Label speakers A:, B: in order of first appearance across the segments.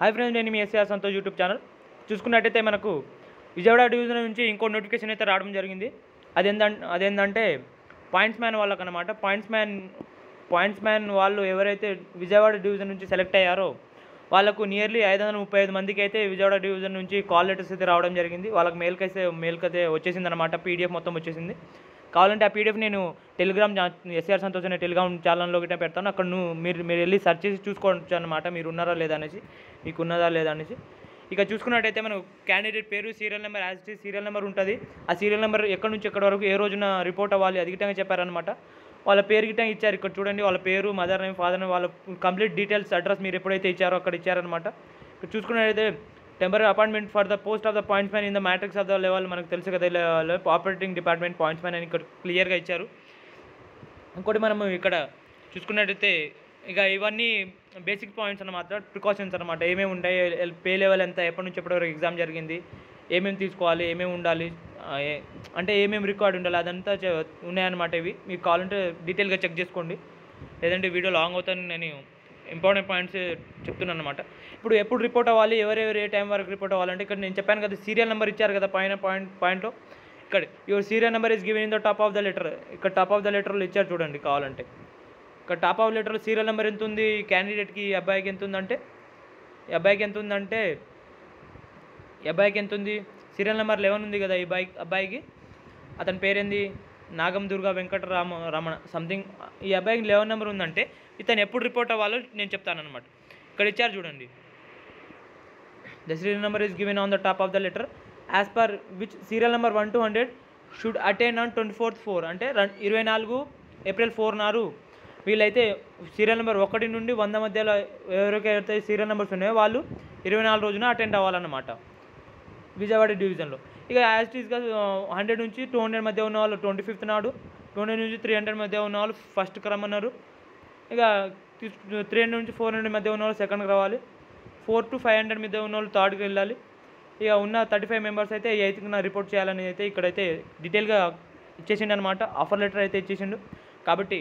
A: High friends నేను మీ S R Santosh YouTube channel. చూసుకున్నట్టయితే మనకు విజయవాడ డివిజన్ నుంచి ఇంకో నోటిఫికేషన్ అయితే రావడం జరిగింది. అదేంటంటే అదేంటంటే పాయింట్స్ మ్యాన్ వాళ్ళకి అనమాట పాయింట్స్ మ్యాన్ పాయింట్స్ మ్యాన్ వాళ్ళు ఎవరైతే విజయవాడ డివిజన్ నుంచి సెలెక్ట్ అయ్యారో వాళ్ళకు నియర్లీ ఐదు వందల ముప్పై ఐదు మందికి అయితే విజయవాడ డివిజన్ నుంచి కాల్ లెటర్స్ అయితే రావడం జరిగింది. వాళ్ళకి మెయిల్కి అయితే మెయిల్కి అయితే వచ్చేసింది అనమాట పీడిఎఫ్ మొత్తం వచ్చేసింది. కావాలంటే ఆ పీడిఎఫ్ నేను టెలిగ్రామ్ ఎస్ఆర్ సంతోష్ అనే టెలిగ్రామ్ ఛానల్లో గిట్ట పెడతాను. అక్కడ నువ్వు మీరు మీరు వెళ్ళి సెర్చ్ చేసి చూసుకోవచ్చు అనమాట మీరు ఉన్నారా లేదా అనేసి. మీకు ఉన్నదా లేదా అనేసి. ఇక చూసుకున్నట్టయితే మనం క్యాండిడేట్ పేరు serial number as it serial number ఉంటుంది. ఆ సీరియల్ నెంబర్ ఎక్కడి నుంచి ఎక్కడి వరకు ఏ రోజున రిపోర్ట్ అవ్వాలి అది గిట్టంగా చెప్పారనమాట వాళ్ళ పేరు గిట్ట ఇచ్చారు. ఇక్కడ చూడండి వాళ్ళ పేరు మదర్ నేమ్ ఫాదర్ నేమ్ వాళ్ళ కంప్లీట్ డీటెయిల్స్ అడ్రస్ మీరు ఎప్పుడైతే ఇచ్చారో అక్కడ ఇచ్చారనమాట ఇక్కడ చూసుకున్నట్టయితే temporary appointment for the post of the points man in the matrix of the level మనకు తెలుసు కదా ఆపరేటింగ్ డిపార్ట్మెంట్ పాయింట్స్ మ్యాన్ అని ఇక్కడ క్లియర్గా ఇచ్చారు. ఇంకోటి మనము ఇక్కడ చూసుకున్నట్టయితే ఇక ఇవన్నీ బేసిక్ పాయింట్స్ అనమాట ప్రికాషన్స్ అనమాట ఏమేమి ఉంటాయి పే లెవెల్ ఎంత ఎప్పటి నుంచి ఎప్పటి వరకు ఎగ్జామ్ జరిగింది ఏమేమి తీసుకోవాలి ఏమేమి ఉండాలి అంటే ఏమేమి రికార్డ్ ఉండాలి అదంతా ఉన్నాయన్నమాట ఇవి. మీకు కావాలంటే డీటెయిల్గా చెక్ చేసుకోండి. లేదంటే వీడియో లాంగ్ అవుతాను నేను ఇంపార్టెంట్ పాయింట్స్ చెప్తున్నాను అనమాట ఇప్పుడు ఎప్పుడు రిపోర్ట్ అవ్వాలి ఎవరెవరు ఏ టైం వరకు రిపోర్ట్ అవ్వాలంటే ఇక్కడ నేను చెప్పాను కదా సీరియల్ నెంబర్ ఇచ్చారు కదా పైన పాయింట్ పాయింట్లో. ఇక్కడ your serial number is given in the top of the letter. ఇక్కడ టాప్ ఆఫ్ ద లెటర్లో ఇచ్చారు చూడండి కావాలంటే. ఇక్కడ టాప్ ఆఫ్ లెటర్లో సీరియల్ నెంబర్ ఎంత ఉంది క్యాండిడేట్కి అబ్బాయికి ఎంత ఉందంటే ఈ అబ్బాయికి ఎంత ఉందంటే ఈ అబ్బాయికి ఎంత ఉంది సీరియల్ నెంబర్ లెవెన్ ఉంది కదా ఈ బాయ్ అబ్బాయికి. అతని పేరేంది? నాగం దుర్గా వెంకటరామ రమణ సంథింగ్ ఈ అబ్బాయికి లెవెన్ నెంబర్ ఉందంటే ఇతను ఎప్పుడు రిపోర్ట్ అవ్వాలో నేను చెప్తానమాట ఇక్కడ ఇచ్చారు చూడండి. The serial number is given on the top of the letter as per which serial number one two hundred should attend on twenty fourth four అంటే రన్ ఇరవై నాలుగు ఏప్రిల్ ఫోర్ నారు. వీళ్ళైతే సీరియల్ నెంబర్ ఒకటి నుండి వంద మధ్యలో ఎవరికైతే సీరియల్ నెంబర్స్ ఉన్నాయో వాళ్ళు ఇరవై నాలుగు రోజున అటెండ్ అవ్వాలన్నమాట. విజయవాడ డివిజన్లో. ఇక యాజ్ టీస్గా హండ్రెడ్ నుంచి టూ హండ్రెడ్ మధ్య ఉన్న వాళ్ళు ట్వంటీ ఫిఫ్త్ నాడు టూ హండ్రెడ్ నుంచి త్రీ హండ్రెడ్ మధ్య ఉన్న వాళ్ళు ఫస్ట్కి రమ్మన్నారు. ఇక త్రీ హండ్రెడ్ నుంచి ఫోర్ హండ్రెడ్ మధ్య ఉన్న వాళ్ళు సెకండ్కి రావాలి. ఫోర్ టు ఫైవ్ హండ్రెడ్ మధ్య ఉన్న వాళ్ళు థర్డ్కి వెళ్ళాలి. ఇక ఉన్న థర్టీ ఫైవ్ మెంబర్స్ అయితే ఎయిత్కి నా రిపోర్ట్ చేయాలని అయితే ఇక్కడైతే డీటెయిల్గా ఇచ్చేసిండు అనమాట ఆఫర్ లెటర్ అయితే ఇచ్చేసిండు. కాబట్టి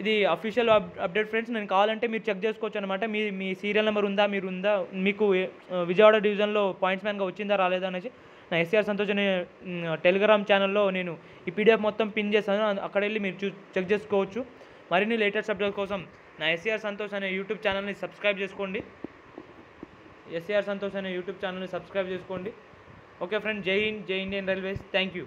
A: ఇది అఫీషియల్ అప్డేట్ ఫ్రెండ్స్ నేను కావాలంటే మీరు చెక్ చేసుకోవచ్చు అనమాట మీ మీ సీరియల్ నెంబర్ ఉందా మీరు ఉందా మీకు విజయవాడ డివిజన్లో పాయింట్స్ మ్యాన్గా వచ్చిందా రాలేదా అనేసి. నా ఎస్ఆర్ సంతోష్ అనే టెలిగ్రామ్ ఛానల్లో నేను ఈ పీడిఎఫ్ మొత్తం పిన్ చేస్తాను అక్కడ వెళ్ళి మీరు చూ చెక్ చేసుకోవచ్చు. మరిన్ని లేటెస్ట్ అప్డేట్ కోసం నా ఎస్ఆర్ సంతోష్ అనే యూట్యూబ్ ఛానల్ని సబ్స్క్రైబ్ చేసుకోండి. ఎస్ఆర్ సంతోష్ అనే యూట్యూబ్ ఛానల్ని సబ్స్క్రైబ్ చేసుకోండి. ఓకే ఫ్రెండ్ జై హింద్ జై ఇండియన్ రైల్వేస్. Thank you.